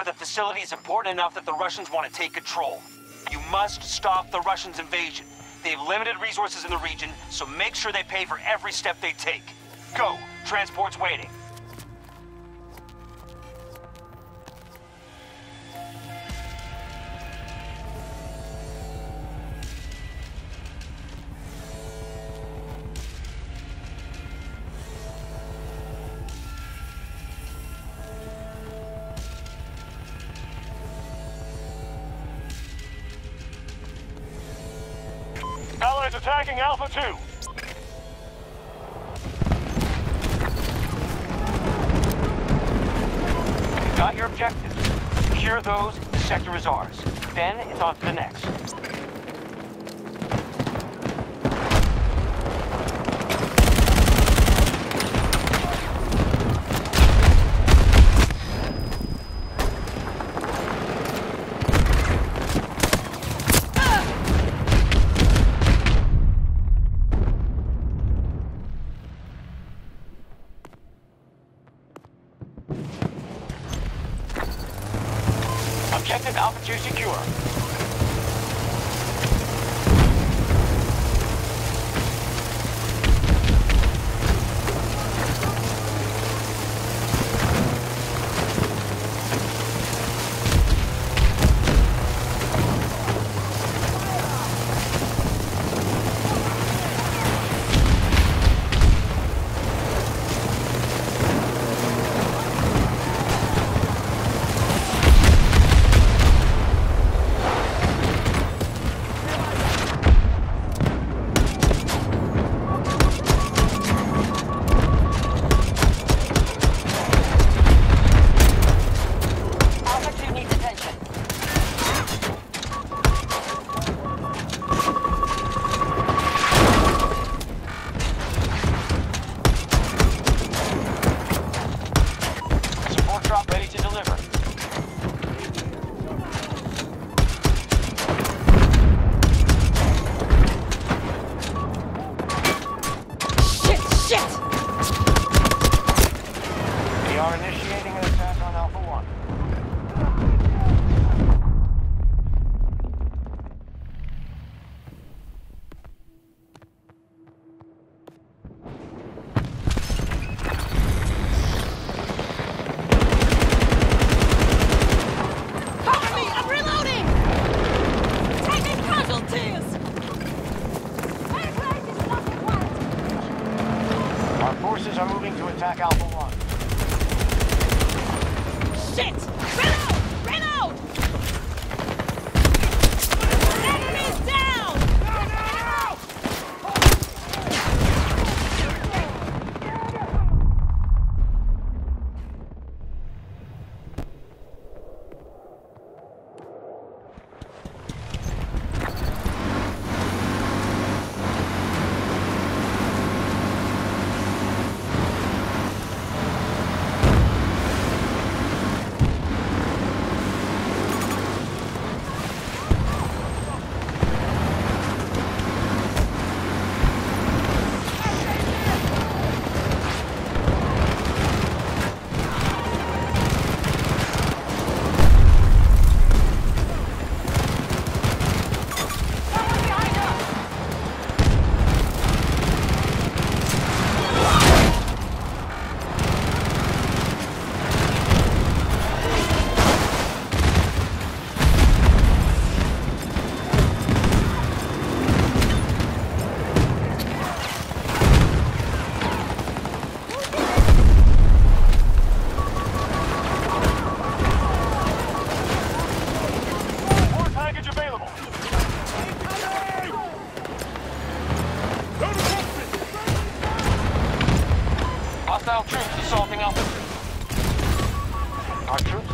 but the facility is important enough that the Russians want to take control. You must stop the Russians' invasion. They have limited resources in the region, so make sure they pay for every step they take. Go! Transport's waiting.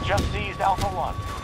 Just seized Alpha 1.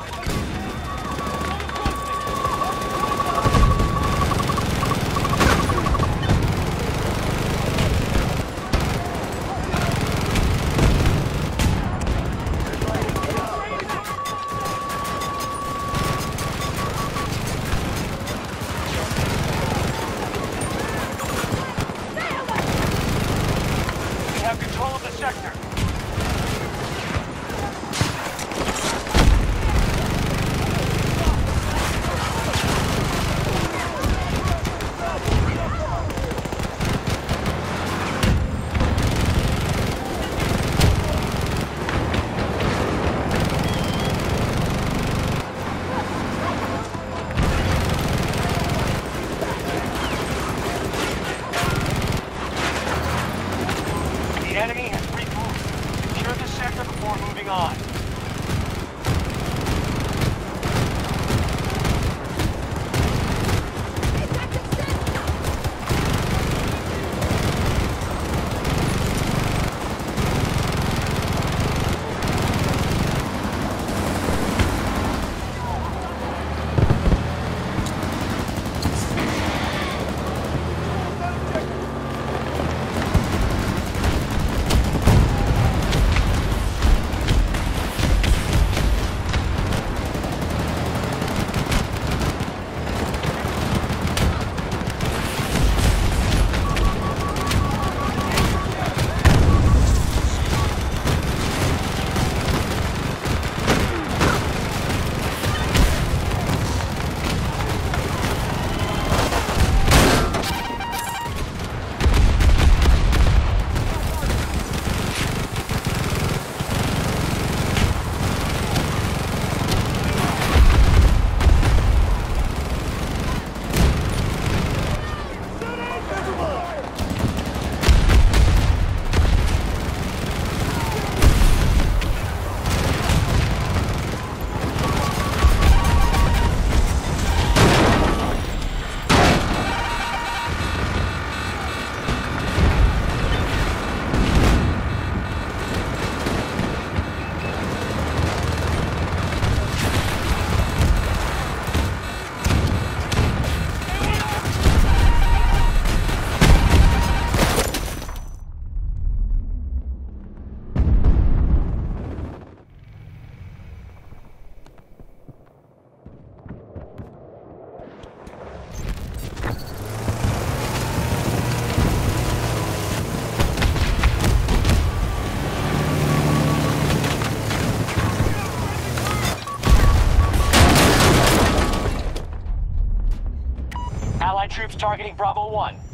targeting Bravo 1.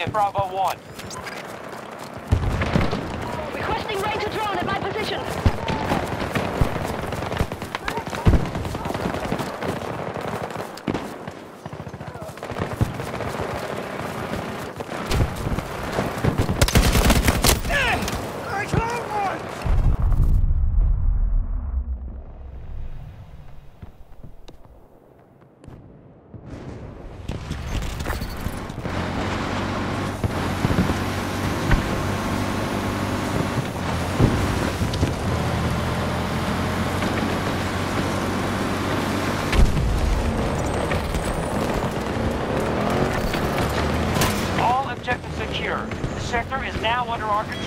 At Bravo 1. under our control.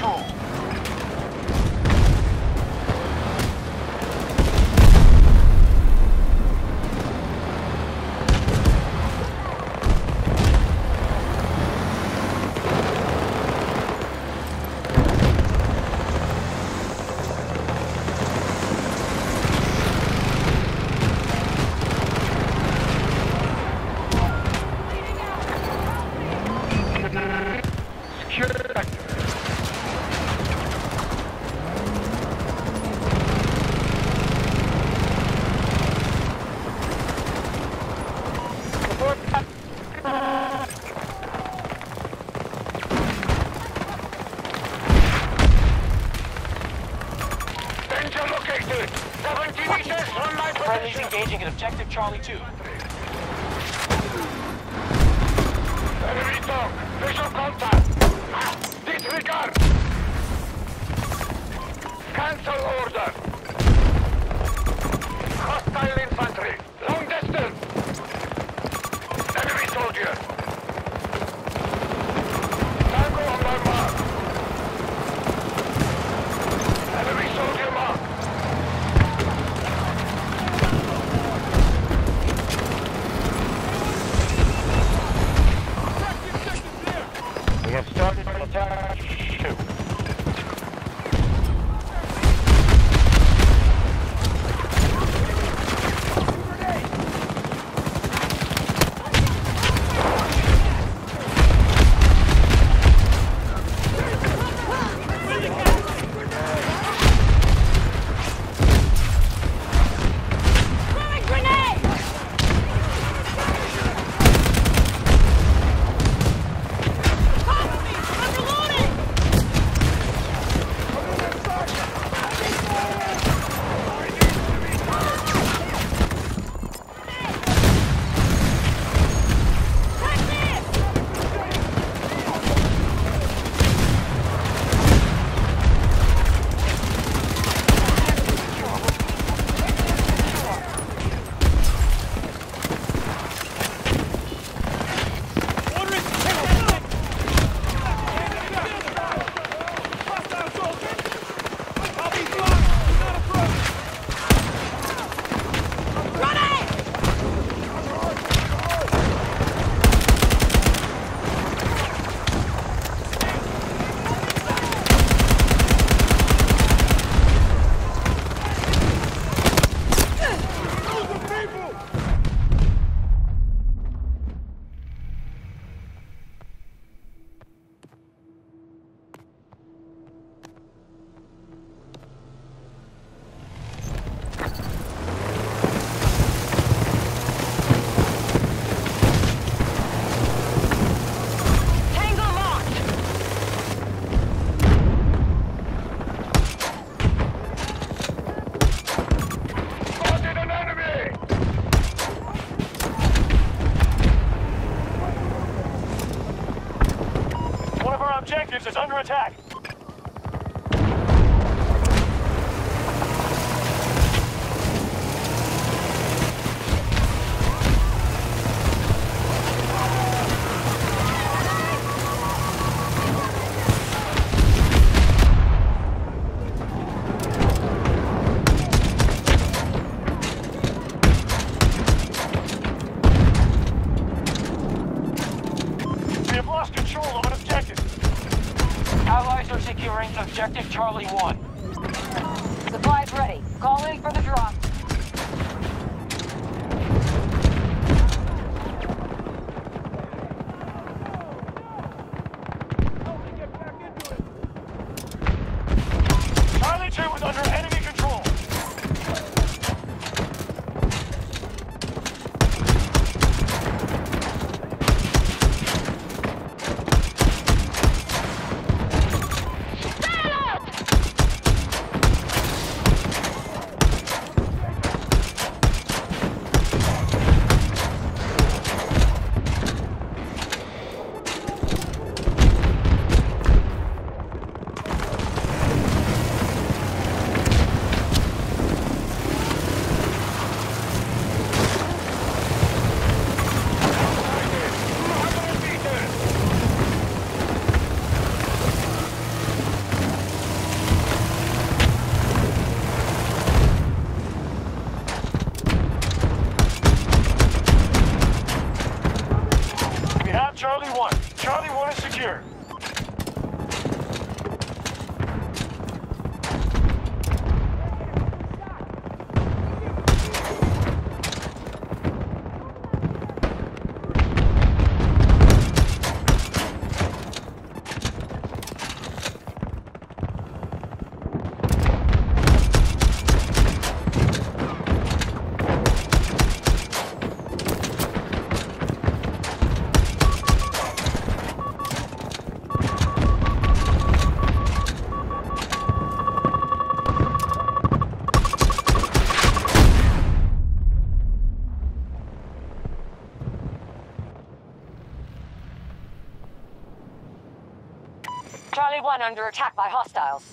Charlie 1 under attack by hostiles.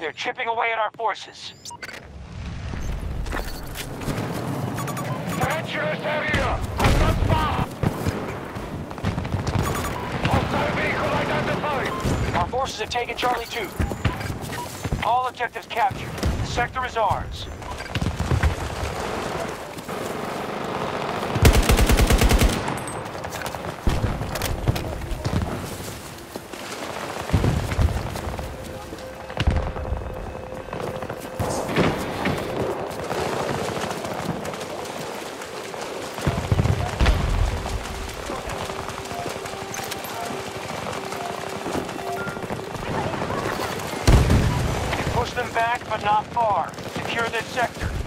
They're chipping away at our forces. Treacherous area! Hostile vehicle identified! Our forces have taken Charlie 2. All objectives captured. The sector is ours. Them back, but not far. Secure this sector.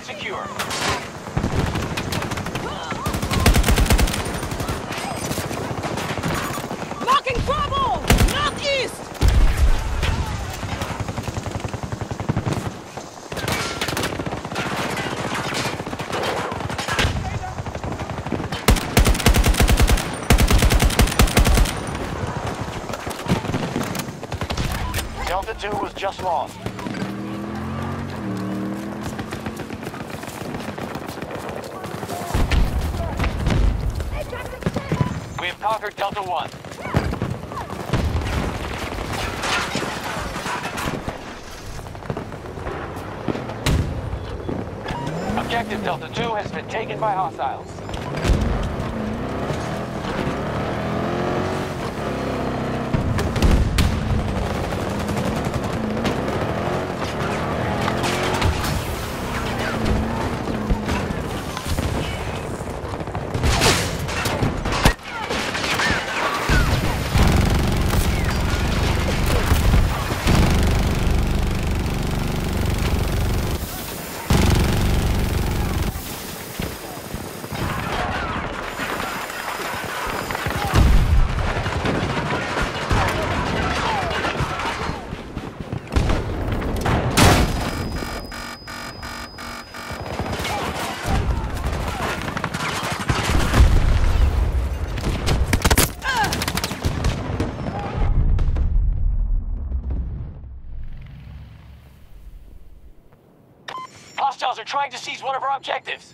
Secure. Marking trouble! Northeast! Delta 2 was just lost. Conquered Delta 1. Objective Delta 2 has been taken by hostiles. Trying to seize one of our objectives.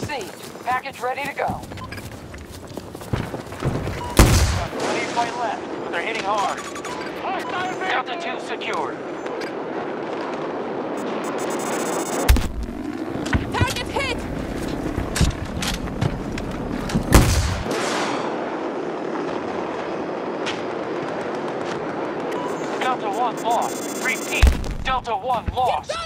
Received. Package ready to go. Got plenty of fight left, but they're hitting hard. Delta 2 secured. Target hit! Delta 1 lost. Repeat. Delta 1 lost.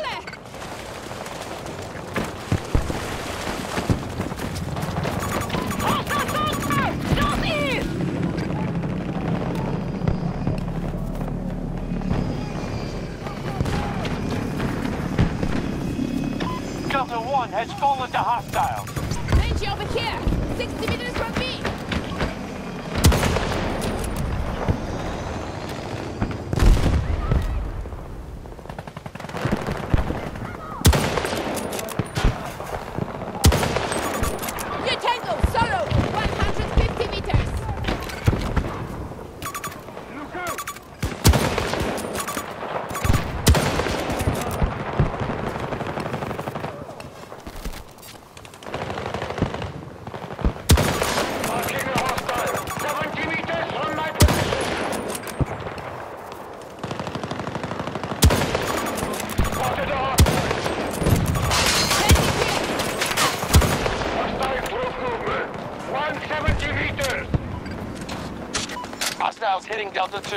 Delta 2.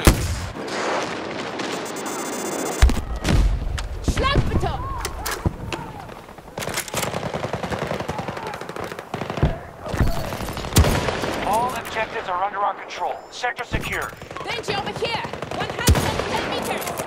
Schlagbeton! All objectives are under our control. Sector secure. Benji over here! 110 meters!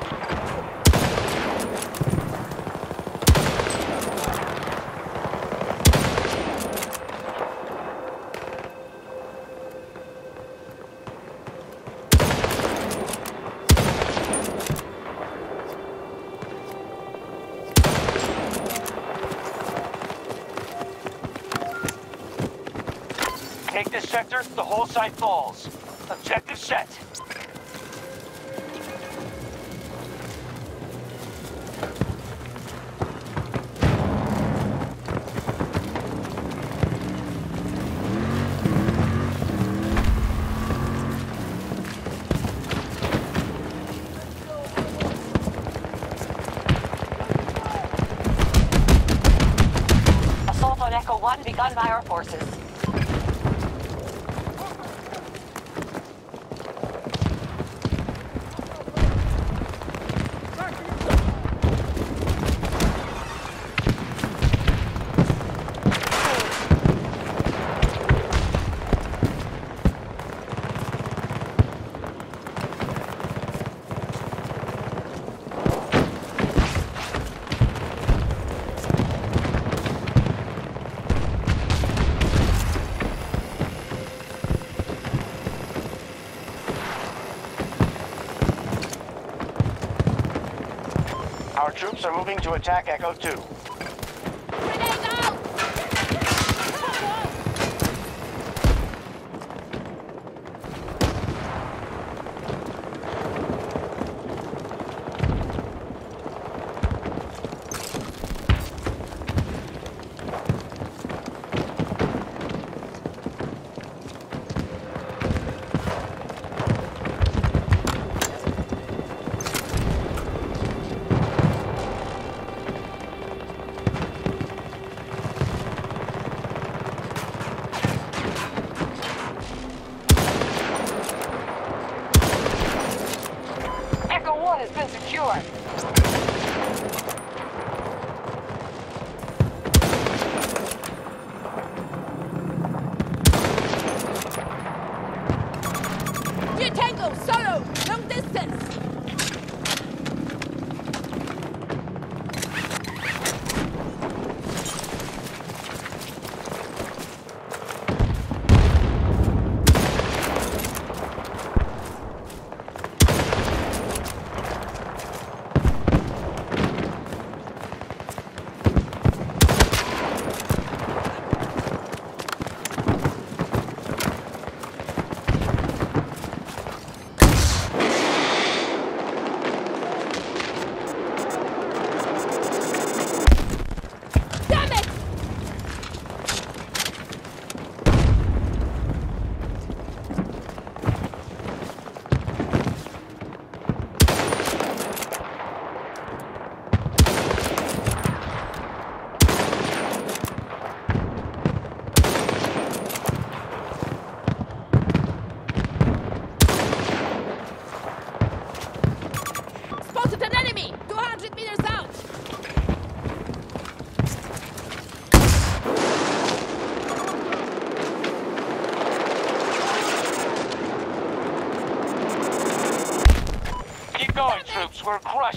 Take the whole site falls. Objective set. Assault on Echo 1 begun by our forces. Troops are moving to attack Echo 2.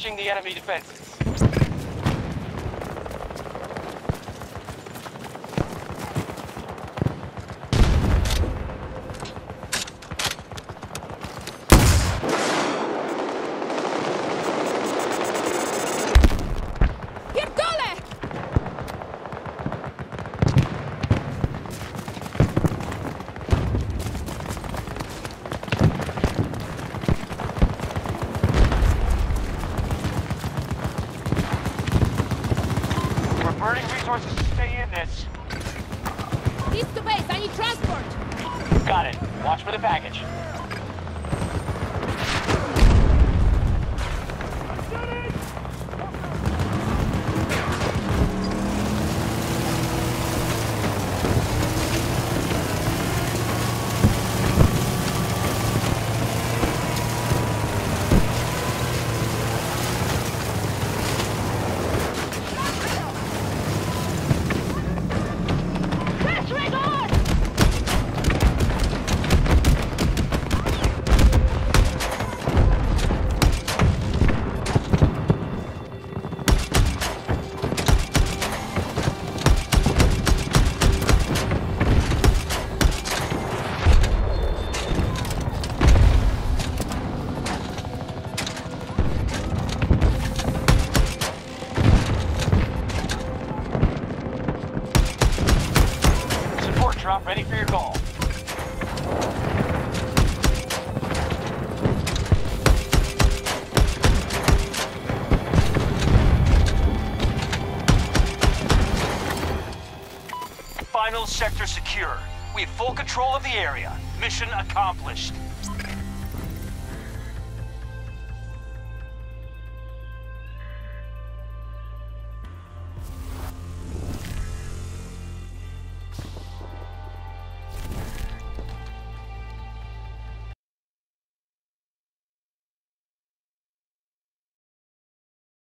The enemy defenses. Resources to stay in this. East to base, I need transport! Got it. Watch for the package. The area. Mission accomplished.